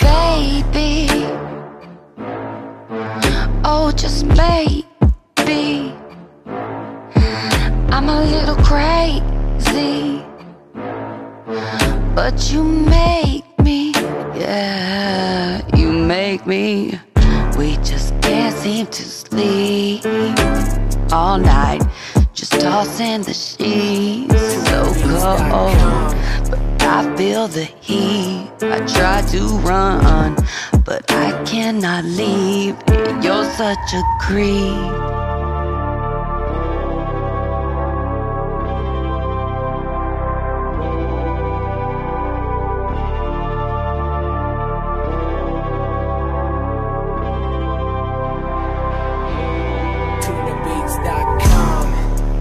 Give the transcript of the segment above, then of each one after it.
Baby, oh just maybe. I'm a little crazy, but you make me, yeah, you make me. We just can't seem to sleep all night, just tossing the sheets, so cold. But I feel the heat. I try to run, but I cannot leave. You're such a creep.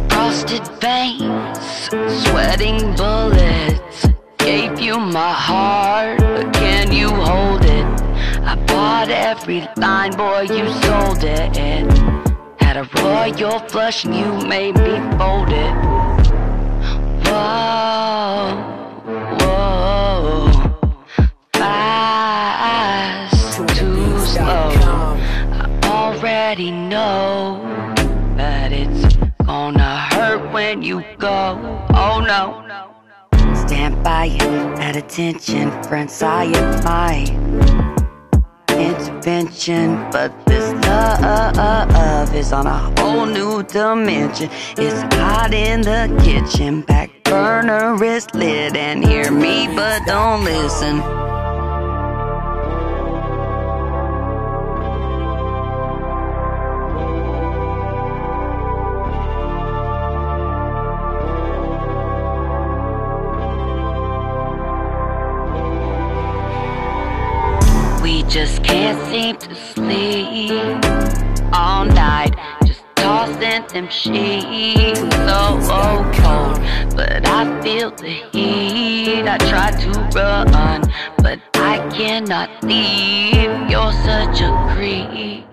Frosted veins, sweating bullets. My heart, but can you hold it? I bought every line, boy, you sold it. Had a royal flush and you made me fold it. Whoa, whoa, fast, too slow. I already know that it's gonna hurt when you go. Oh no. Stand by it, at attention, friends, I my intervention. But this love is on a whole new dimension. It's hot in the kitchen, back burner is lit, and hear me, but don't listen. We just can't seem to sleep all night. Just tossing them sheets. So oh, cold, but I feel the heat. I try to run, but I cannot leave. You're such a creep.